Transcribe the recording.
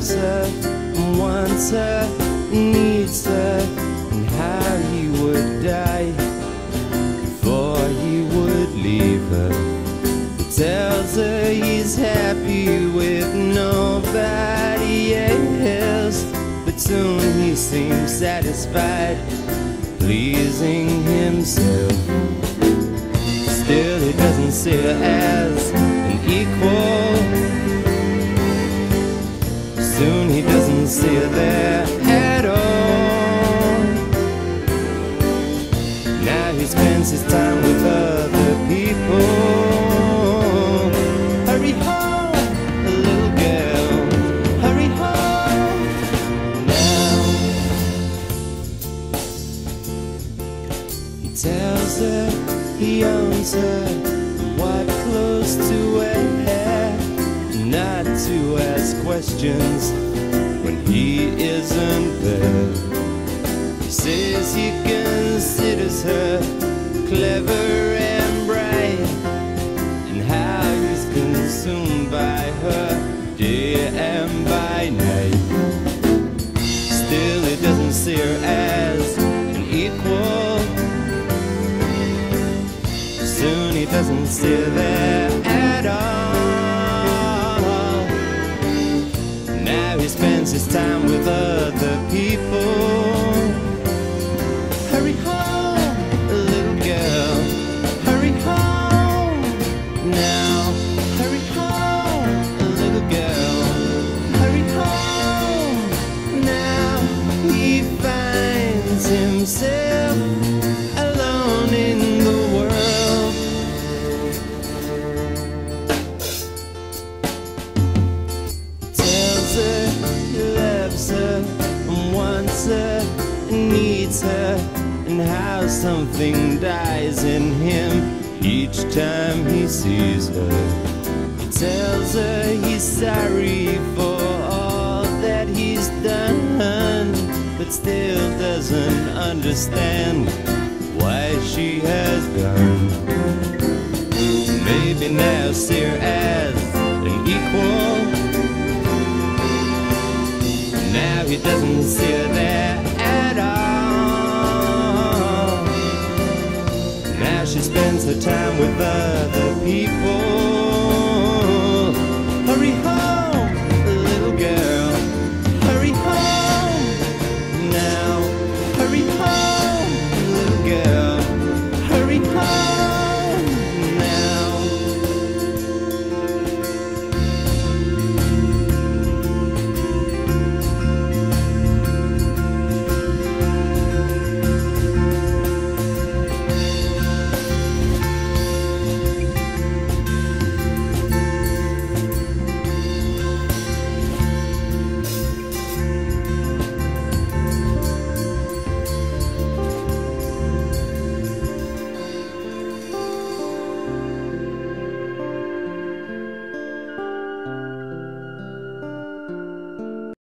wants her, needs her, and how he would die before he would leave her. He tells her he's happy with nobody else, but soon he seems satisfied, pleasing himself. Still, he doesn't see her as an equal. See her there at all. Now he spends his time with other people. Hurry home, little girl. Hurry home now. He tells her he owns her, what clothes to wear, not to ask questions he isn't there. He says he considers her clever and bright, and how he's consumed by her day and by night. Still, he doesn't see her as an equal. Soon he doesn't see her there spends his time with other people. And how something dies in him. Each time he sees her he tells her he's sorry for all that he's done but still doesn't understand why she has gone. Maybe now see her as an equal. Now he doesn't see her there her time with other people.